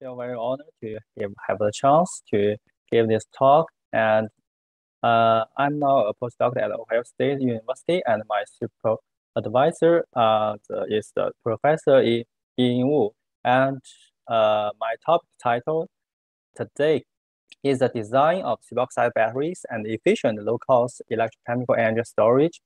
feel very honored to have the chance to give this talk. And uh, I'm now a postdoc at Ohio State University, and my super advisor uh, is the Professor Yiying Wu. And uh, my topic title today is the design of superoxide batteries and efficient low-cost electrochemical energy storage.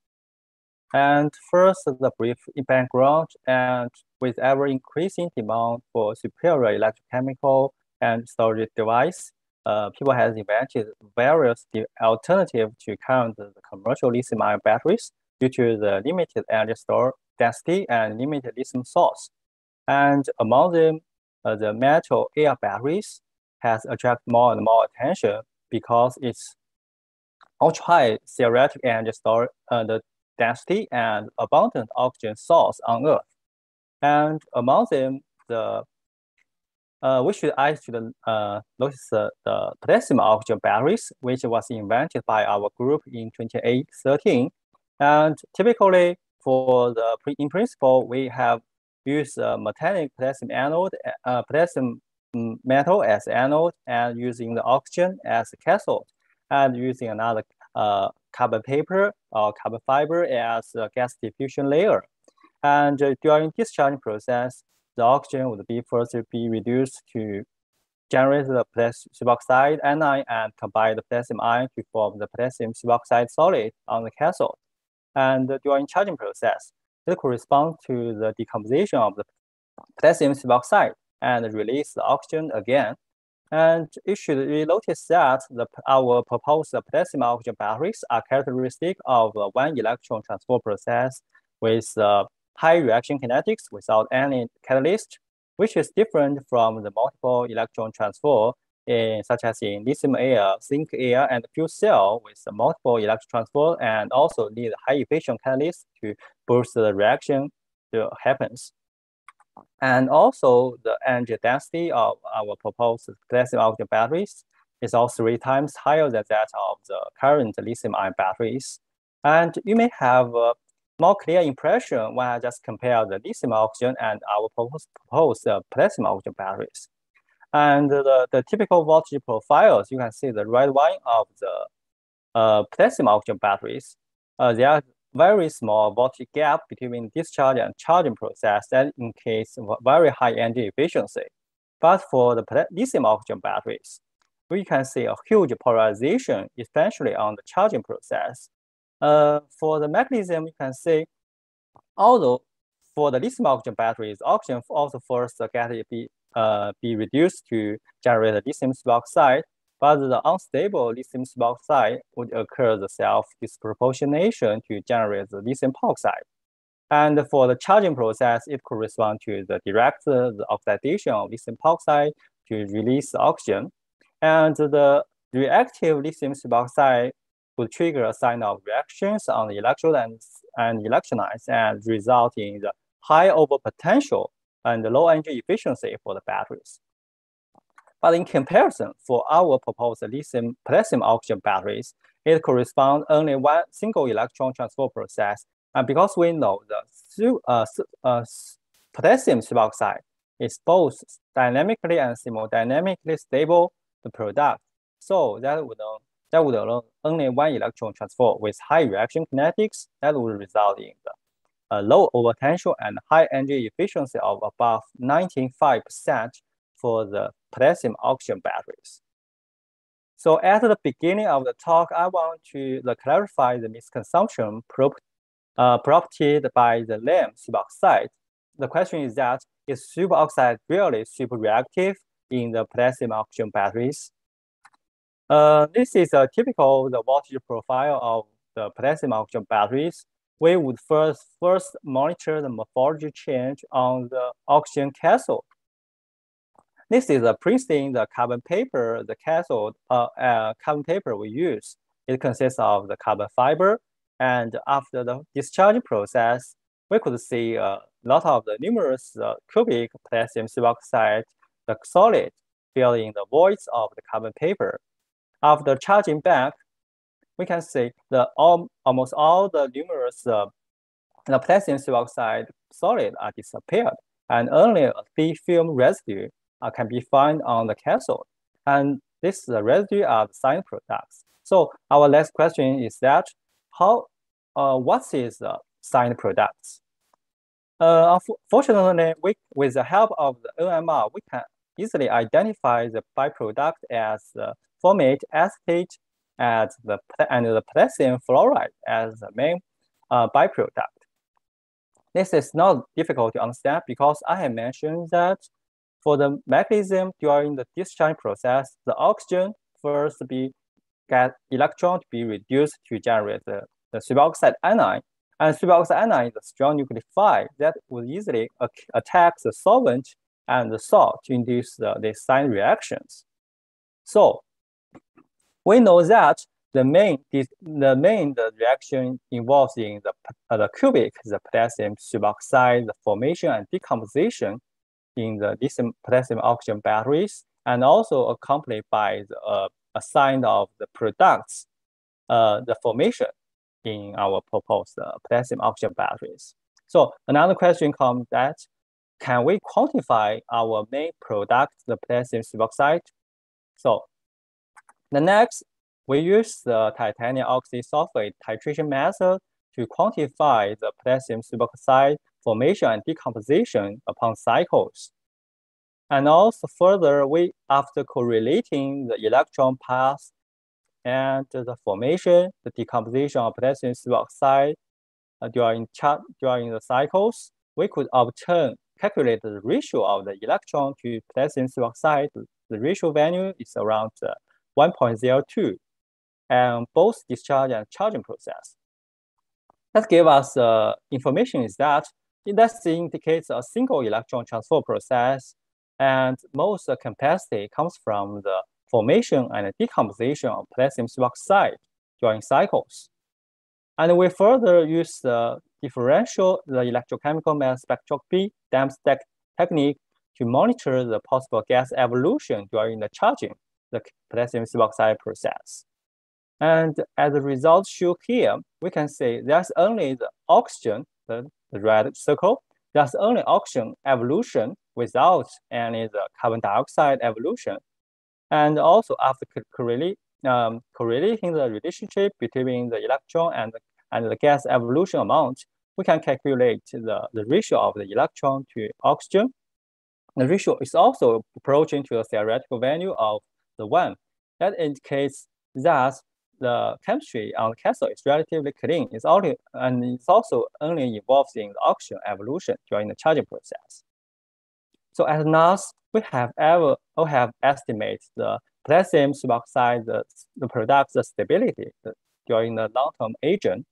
And first, the brief background, and with ever increasing demand for superior electrochemical and storage device, uh, people have invented various alternatives to current the commercial lithium-ion batteries due to the limited energy store density and limited lithium source. And among them, uh, the metal air batteries has attracted more and more attention because it's ultra high theoretic energy store, uh, the density and abundant oxygen source on Earth. And among them, the uh, we should I should uh, notice uh, the potassium oxygen batteries, which was invented by our group in 2013. And typically, for the in principle, we have used uh, metallic potassium anode, uh, potassium mm, metal as anode, and using the oxygen as a cathode, and using another uh, carbon paper or carbon fiber as a gas diffusion layer. And uh, during discharging process, the oxygen would be first be reduced to generate the potassium superoxide anion and combine the potassium ion to form the potassium superoxide solid on the cathode. And during charging process, it corresponds to the decomposition of the potassium superoxide and release the oxygen again. And you should notice that the, our proposed potassium oxygen batteries are characteristic of one electron transfer process with uh, high reaction kinetics without any catalyst, which is different from the multiple electron transfer in, such as in lithium air, zinc air, and fuel cell with multiple electron transfer and also need high efficient catalyst to boost the reaction that happens. And also the energy density of our proposed oxygen batteries is also three times higher than that of the current lithium ion batteries. And you may have uh, more clear impression when I just compare the lithium oxygen and our proposed, proposed uh, potassium oxygen batteries. And the, the typical voltage profiles, you can see the red one of the uh, potassium oxygen batteries. Uh, there are very small voltage gap between discharge and charging process that indicates very high energy efficiency. But for the lithium oxygen batteries, we can see a huge polarization, especially on the charging process. Uh, for the mechanism, you can see, although for the lithium oxygen batteries, oxygen also first get be, uh, be reduced to generate the lithium superoxide, but the unstable lithium superoxide would occur the self-disproportionation to generate the lithium peroxide. And for the charging process, it corresponds to the direct uh, the oxidation of lithium peroxide to release oxygen. And the reactive lithium superoxide trigger a sign of reactions on the electrode and, and electrolytes and result in the high overpotential and low energy efficiency for the batteries. But in comparison, for our proposed lithium potassium oxygen batteries, it corresponds only one single electron transfer process. And because we know the uh, uh, potassium superoxide is both dynamically and thermodynamically stable the product, so that would that would allow only one electron transfer with high reaction kinetics that would result in the uh, low overpotential and high energy efficiency of above 95% for the potassium oxygen batteries. So at the beginning of the talk, I want to clarify the misconception prop, uh, by the name superoxide. The question is that, is superoxide really super reactive in the potassium oxygen batteries? Uh, this is a typical the voltage profile of the potassium oxygen batteries. We would first, first monitor the morphology change on the oxygen cathode. This is a printing the carbon paper, the cathode uh, uh, carbon paper we use. It consists of the carbon fiber, and after the discharge process, we could see a lot of the numerous uh, cubic potassium superoxide, the solid, filling the voids of the carbon paper. After charging back, we can see the all, almost all the numerous uh, the potassium superoxide solid are disappeared, and only a thin film residue uh, can be found on the cathode. And this is the residue of signed products. So our next question is that how, uh, what is the signed products? Uh, unfortunately, we, with the help of the NMR, we can easily identify the byproduct as the formate acetate and the, and the potassium fluoride as the main uh, byproduct. This is not difficult to understand because I have mentioned that for the mechanism during the discharge process, the oxygen first be get electron to be reduced to generate the, the superoxide anion. And superoxide anion is a strong nucleophile that would easily attack the solvent and the salt to induce the, the sign reactions. So we know that the main the main the reaction involves in the, uh, the cubic the potassium superoxide the formation and decomposition in the lithium potassium oxygen batteries and also accompanied by the, uh, a sign of the products uh, the formation in our proposed uh, potassium oxygen batteries. So another question comes that can we quantify our main product, the potassium superoxide? So the next we use the titanium oxysulfate titration method to quantify the potassium superoxide formation and decomposition upon cycles. And also further, we after correlating the electron path and the formation, the decomposition of potassium superoxide uh, during, during the cycles, we could obtain calculate the ratio of the electron to potassium superoxide. The ratio value is around uh, 1.02 and both discharge and charging process. That give us uh, information is that this indicates a single electron transfer process and most capacity comes from the formation and decomposition of potassium superoxide during cycles. And we further use the differential, the electrochemical mass spectroscopy DEMS technique to monitor the possible gas evolution during the charging the potassium superoxide process. And as the results show here, we can say there's only the oxygen, the, the red circle, there's only oxygen evolution without any the carbon dioxide evolution. And also after correlate, um, correlating the relationship between the electron and, and the gas evolution amount, we can calculate the, the ratio of the electron to oxygen. The ratio is also approaching to the theoretical value of the one. That indicates that the chemistry on the cathode is relatively clean. It's only, and it's also only involves in the oxygen evolution during the charging process. So at NAS, we have ever or have estimated the potassium superoxide, the, the product's stability during the long-term agent.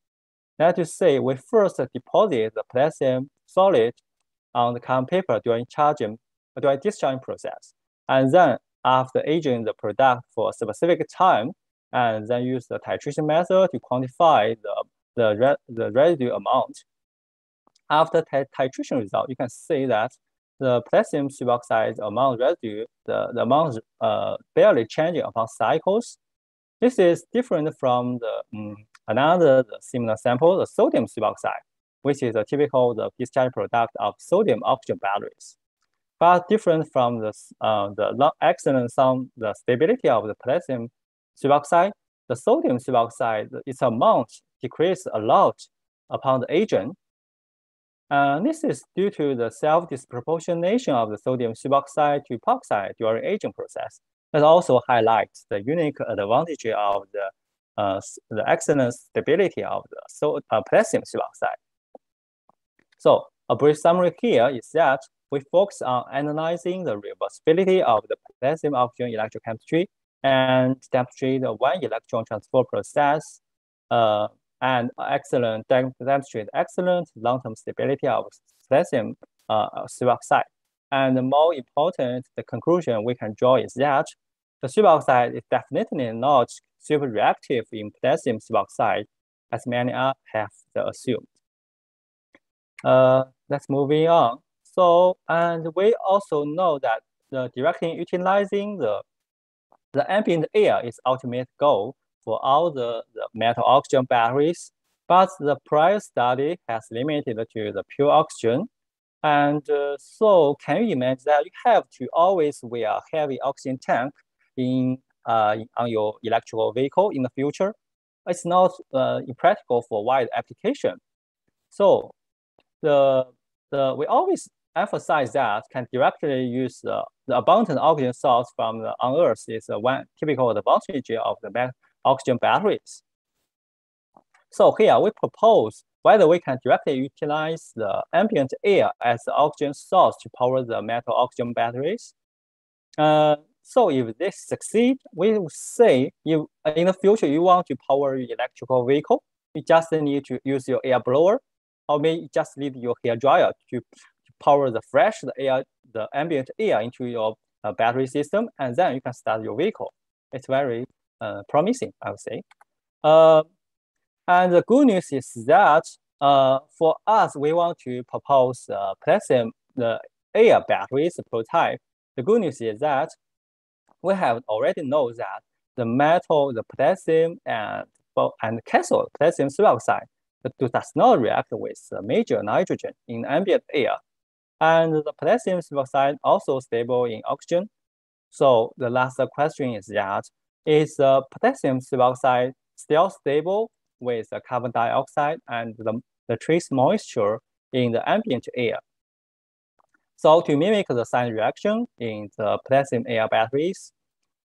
That is to say, we first deposit the potassium solid on the carbon paper during charging, during discharging process. And then after aging the product for a specific time, and then use the titration method to quantify the, the, re the residue amount. After titration result, you can see that the potassium superoxide amount residue, the, the amount uh, barely changing upon cycles. This is different from the um, another the similar sample, the sodium superoxide, which is a typical the discharge product of sodium oxygen batteries. But different from the, uh, the excellent some the stability of the potassium superoxide, the sodium superoxide, its amount decreased a lot upon the agent. And this is due to the self-disproportionation of the sodium superoxide to epoxide during aging process. That also highlights the unique advantage of the, uh, the excellent stability of the so, uh, potassium superoxide. So a brief summary here is that we focus on analyzing the reversibility of the potassium oxygen electrochemistry and demonstrate the one electron transfer process uh, and excellent demonstrate excellent long-term stability of potassium uh, superoxide. And more important, the conclusion we can draw is that the superoxide is definitely not super reactive in potassium superoxide, as many have assumed. Uh, let's moving on. So, and we also know that the directly utilizing the the ambient air is ultimate goal for all the, the metal oxygen batteries, but the prior study has limited to the pure oxygen. And uh, so can you imagine that you have to always wear a heavy oxygen tank in, uh, on your electrical vehicle in the future? It's not uh, impractical for wide application. So the, the, we always emphasize that can directly use the, the abundant oxygen source from the, on Earth is one typical advantage of the oxygen batteries. So here we propose whether we can directly utilize the ambient air as the oxygen source to power the metal oxygen batteries. Uh, so if this succeed, we will say if in the future you want to power your electrical vehicle, you just need to use your air blower, or maybe just need your hair dryer to power the fresh the air, the ambient air into your uh, battery system, and then you can start your vehicle. It's very uh, promising, I would say. Uh, and the good news is that uh, for us, we want to propose uh, potassium the air batteries prototype. The good news is that we have already know that the metal, the potassium, and and cathode potassium superoxide does not react with major nitrogen in ambient air. And the potassium superoxide also stable in oxygen. So the last question is that, is the potassium superoxide still stable with the carbon dioxide and the, the trace moisture in the ambient air. So to mimic the same reaction in the potassium air batteries,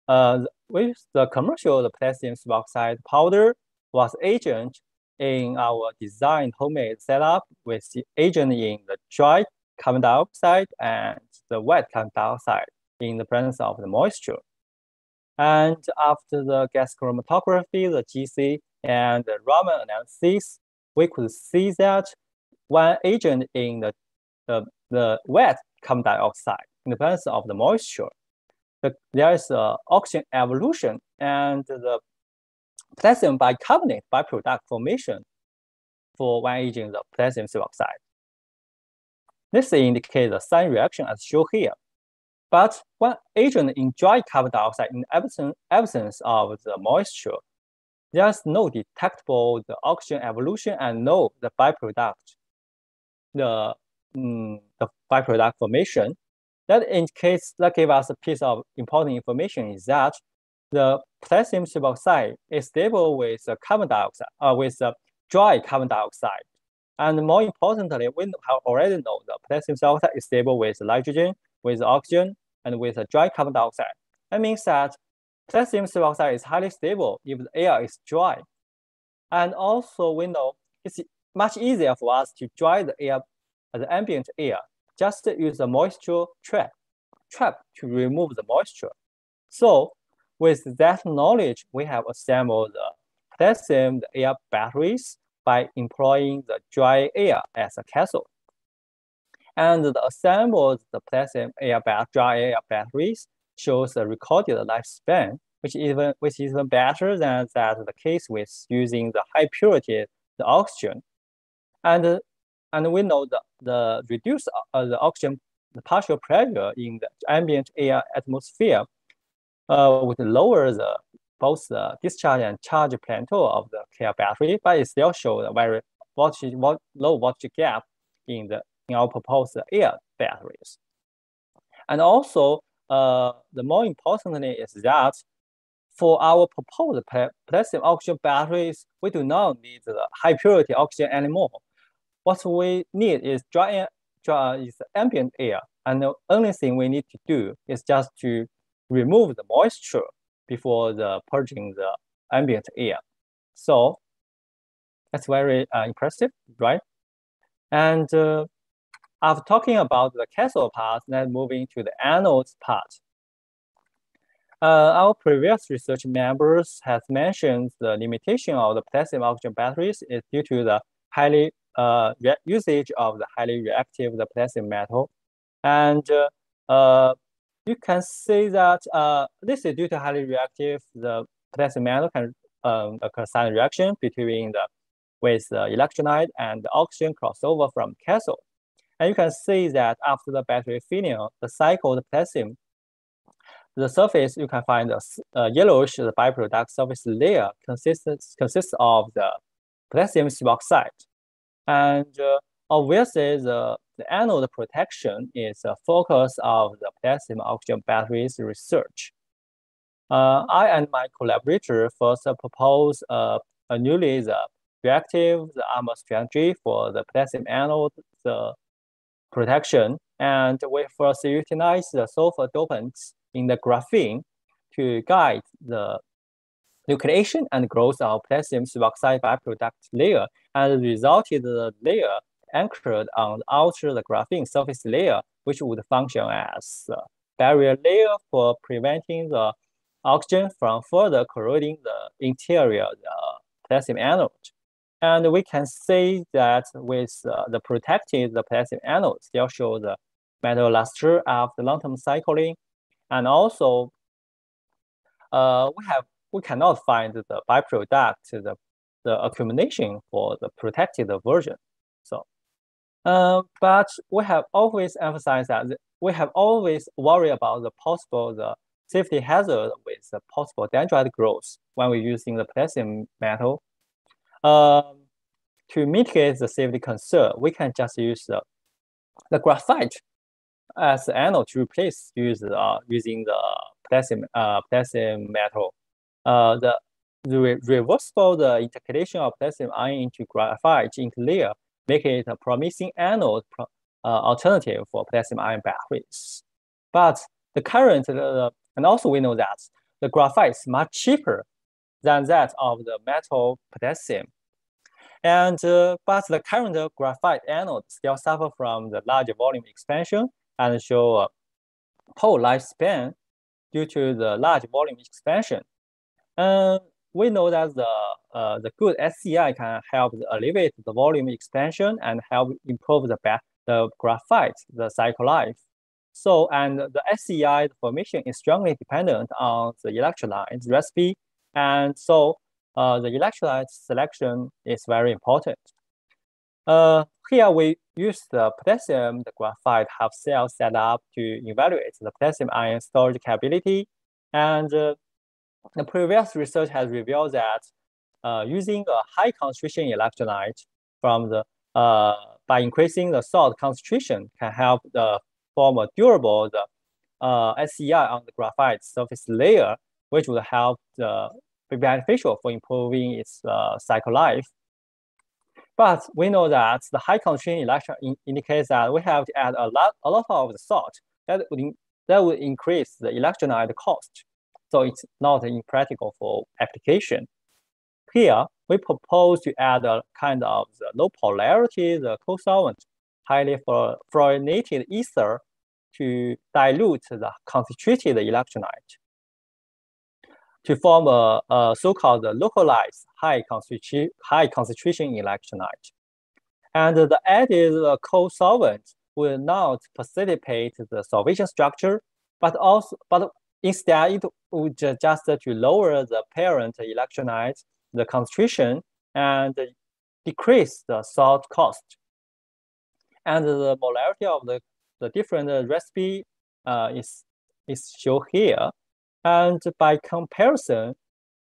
uh, with the commercial the potassium superoxide powder was agent in our design homemade setup with the agent in the dry carbon dioxide and the wet carbon dioxide in the presence of the moisture. And after the gas chromatography, the GC and the Raman analysis, we could see that one agent in the, the, the wet carbon dioxide in the presence of the moisture, the, there is a oxygen evolution and the potassium bicarbonate byproduct formation for one agent, the potassium superoxide. This indicates the same reaction as shown here. But when agent dry carbon dioxide in absence, absence of the moisture there's no detectable the oxygen evolution and no the byproduct, the, um, the byproduct formation. That indicates, that give us a piece of important information is that the potassium superoxide is stable with the carbon dioxide, uh, with the dry carbon dioxide. And more importantly, we have already know the potassium superoxide is stable with nitrogen, with oxygen, and with dry carbon dioxide. That means that Potassium superoxide is highly stable if the air is dry. And also we know it's much easier for us to dry the air, uh, the ambient air, just use a moisture trap, trap to remove the moisture. So with that knowledge, we have assembled the potassium the air batteries by employing the dry air as a cathode. And the assembled the potassium air bath dry air batteries shows a recorded lifespan, which even which is even better than that the case with using the high purity the oxygen, and and we know the the reduce uh, the oxygen the partial pressure in the ambient air atmosphere uh, would lower the both the discharge and charge plateau of the care battery, but it still shows a very voltage, low voltage gap in the in our proposed air batteries. And also, uh, the more importantly is that for our proposed potassium oxygen batteries, we do not need the high purity oxygen anymore. What we need is dry dry is ambient air, and the only thing we need to do is just to remove the moisture before the purging the ambient air. So that's very uh, impressive, right? And uh, after talking about the cathode part, then moving to the anode part. Uh, our previous research members have mentioned the limitation of the potassium oxygen batteries is due to the highly uh, usage of the highly reactive the potassium metal. And uh, uh, you can see that uh, this is due to highly reactive, the potassium metal can um, occur silent reaction between the with the electrolyte and the oxygen crossover from cathode. And you can see that after the battery filling, the cycled potassium, the surface you can find a uh, yellowish the byproduct surface layer consists, consists of the potassium superoxide. And uh, obviously the the anode protection is a focus of the potassium oxygen batteries research. Uh, I and my collaborator first proposed uh, a newly reactive the armor strategy for the potassium anode the protection, and we first utilize the sulfur dopants in the graphene to guide the nucleation and growth of potassium superoxide byproduct layer and resulted the layer anchored on the outer the graphene surface layer, which would function as a barrier layer for preventing the oxygen from further corroding the interior the potassium anode. And we can see that with uh, the protected the potassium anode still show the metal luster after long-term cycling. And also, uh, we have we cannot find the byproduct, the, the accumulation for the protected version. So, uh, but we have always emphasized that we have always worry about the possible the safety hazard with the possible dendrite growth when we're using the potassium metal. Um, to mitigate the safety concern, we can just use the, the graphite as the anode to replace use, uh, using the potassium, uh, potassium metal. Uh, the the re reversible the integration of potassium ion into graphite into layer make it a promising anode pro uh, alternative for potassium ion batteries. But the current, uh, and also we know that the graphite is much cheaper than that of the metal potassium. And uh, but the current graphite anode still suffer from the large volume expansion and show a poor lifespan due to the large volume expansion. And we know that the uh, the good SEI can help alleviate the volume expansion and help improve the the graphite the cycle life. So and the SEI formation is strongly dependent on the electrolyte recipe, and so uh, the electrolyte selection is very important. Uh, here we use the potassium the graphite half cell set up to evaluate the potassium ion storage capability. And uh, the previous research has revealed that uh, using a high concentration electrolyte from the uh, by increasing the salt concentration can help the form a durable the uh, SEI on the graphite surface layer, which would help the be beneficial for improving its uh, cycle life. But we know that the high concentration electron in, indicates that we have to add a lot, a lot of the salt that would, that would increase the electrolyte cost. So it's not impractical for application. Here, we propose to add a kind of the low polarity, the co-solvent, highly fluorinated ether to dilute the concentrated electrolyte to form a, a so-called localized high concentration, high concentration electrolyte. And the added co-solvent will not precipitate the solvation structure, but also, but instead it would just to lower the parent electrolyte, the concentration, and decrease the salt cost. And the molarity of the, the different recipe uh, is, is shown here. And by comparison,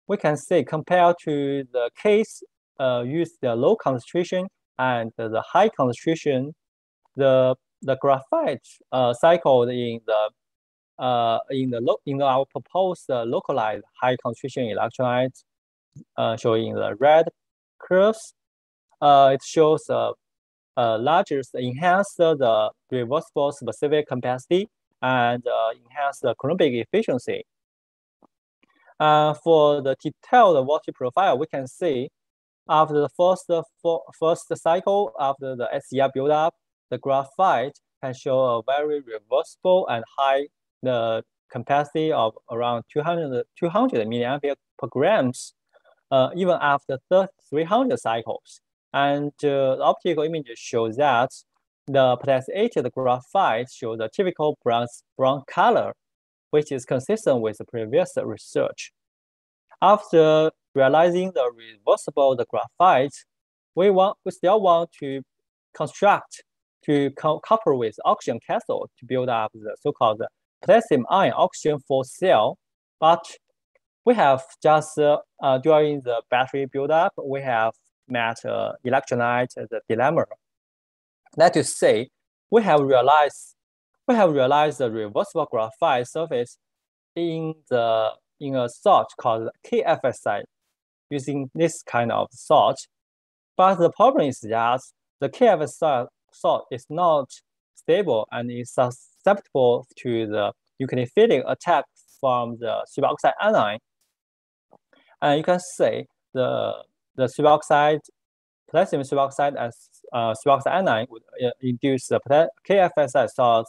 we can say compared to the case uh, use the low concentration and the high concentration, the the graphite uh, cycled in the uh, in the lo in our proposed uh, localized high concentration electrolyte, uh, showing the red curves. Uh, it shows a, a larger enhanced the reversible specific capacity and uh, enhance the Coulombic efficiency. Uh, for the detailed voltage profile, we can see after the first, first cycle, after the SEI buildup, the graphite can show a very reversible and high the capacity of around 200, 200 milliampere per grams, uh, even after 300 cycles. And uh, the optical images show that the potassiated graphite shows a typical brown, brown color which is consistent with the previous research. After realizing the reversible the graphite, we want we still want to construct to co couple with oxygen cathode to build up the so-called potassium ion oxygen for cell. But we have just uh, uh, during the battery buildup, we have met uh, electrolyte dilemma. That is to say, we have realized we have realized the reversible graphite surface in the in a salt called KFSI using this kind of salt. But the problem is that the KFSI salt is not stable and is susceptible to the nucleophilic attack from the superoxide anion. And you can see the the superoxide, potassium superoxide and uh, superoxide anion would uh, induce the KFSI salt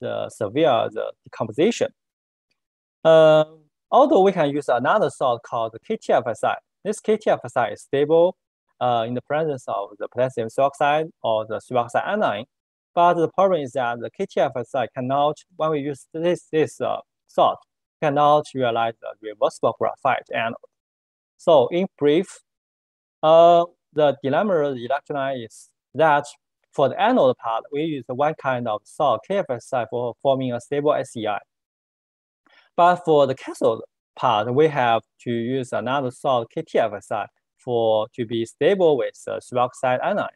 the severe the decomposition. Uh, although we can use another salt called KTFSI. This KTFSI is stable uh, in the presence of the potassium superoxide or the superoxide anion. But the problem is that the KTFSI cannot, when we use this, this uh, salt, cannot realize the reversible graphite anode. So in brief, uh, the dilemma of the electrolyte is that for the anode part, we use one kind of salt, KFSI, for forming a stable SEI. But for the cathode part, we have to use another salt, KTFSI, for to be stable with the superoxide anion.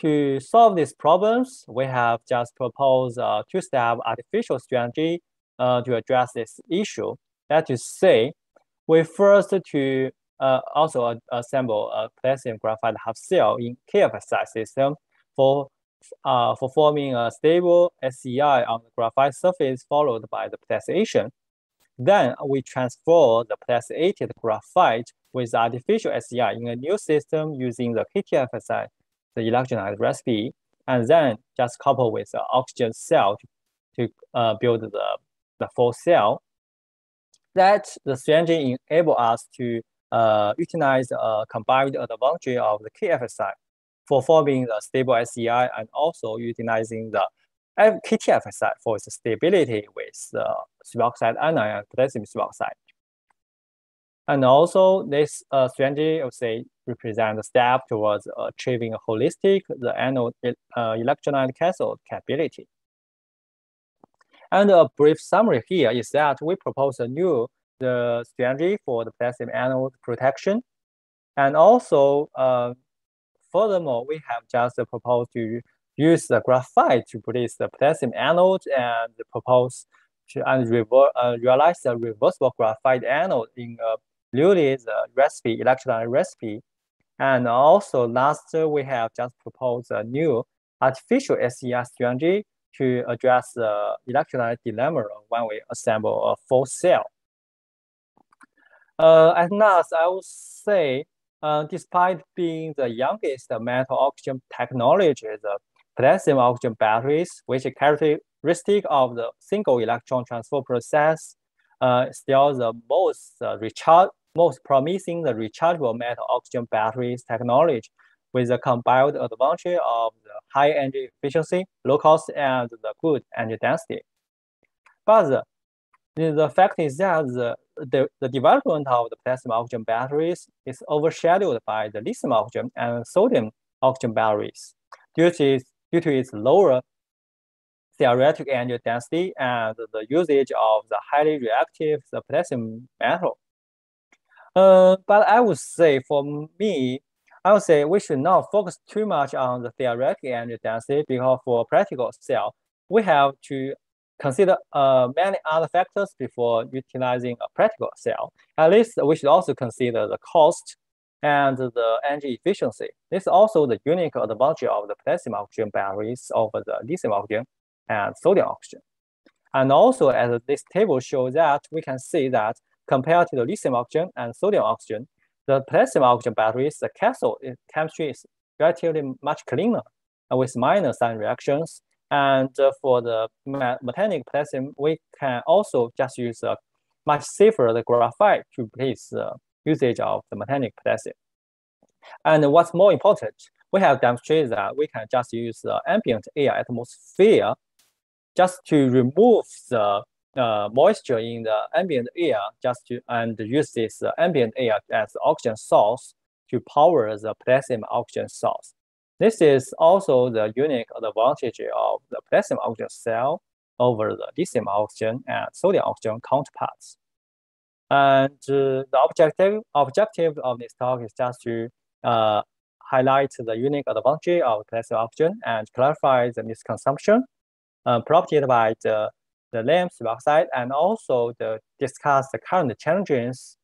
To solve these problems, we have just proposed a two-step artificial strategy uh, to address this issue. That is to say, we first to uh, also assemble a potassium graphite half cell in KFSI system for uh, for forming a stable SEI on the graphite surface followed by the potassiation. Then we transfer the potassiated graphite with artificial SEI in a new system using the KTFSI, the electrolyte recipe, and then just couple with the oxygen cell to, to uh, build the, the full cell. That the strategy enable us to uh, utilize a combined advantage of the KFSI for forming the stable SEI and also utilizing the KTFSI for its stability with the superoxide anion and potassium superoxide. And also this uh, strategy, I would say, represent a step towards achieving a holistic the anode uh, electrolyte cathode capability. And a brief summary here is that we propose a new the strategy for the potassium anode protection. And also, uh, furthermore, we have just proposed to use the graphite to produce the potassium anode and propose to and uh, realize the reversible graphite anode in a the recipe, electrolyte recipe. And also last, we have just proposed a new artificial SEI strategy to address the electrolyte dilemma when we assemble a full cell. Uh, at last, I would say, uh, despite being the youngest metal oxygen technology, the potassium oxygen batteries, which is characteristic of the single electron transfer process, uh, still the most uh, recharge, most promising the rechargeable metal oxygen batteries technology with the combined advantage of the high energy efficiency, low cost, and the good energy density. But the, the fact is that the, the, the development of the plasma oxygen batteries is overshadowed by the lithium oxygen and sodium oxygen batteries due to its, due to its lower theoretic energy density and the usage of the highly reactive the potassium metal. Uh, but I would say for me, I would say we should not focus too much on the theoretic energy density because for practical cell, we have to consider uh, many other factors before utilizing a practical cell. At least we should also consider the cost and the energy efficiency. This is also the unique advantage of the potassium oxygen batteries over the lithium oxygen and sodium oxygen. And also as this table shows that we can see that compared to the lithium oxygen and sodium oxygen, the potassium oxygen batteries, the cathode chemistry is relatively much cleaner with minor sign reactions and uh, for the metallic potassium, we can also just use a much safer the graphite to replace the usage of the metallic potassium. And what's more important, we have demonstrated that we can just use the ambient air atmosphere just to remove the uh, moisture in the ambient air just to and use this uh, ambient air as oxygen source to power the potassium oxygen source. This is also the unique advantage of the potassium oxygen cell over the lithium oxygen and sodium oxygen counterparts. And uh, the objective, objective of this talk is just to uh, highlight the unique advantage of classic oxygen and clarify the misconception uh, prompted by the, the LAMS website and also the discuss the current challenges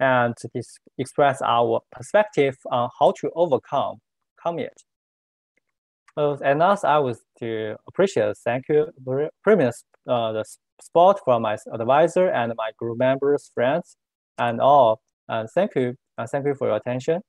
and express our perspective on how to overcome come it. Uh, and also, I would to appreciate thank you previous uh, the support from my advisor and my group members, friends, and all. And thank you. Uh, thank you for your attention.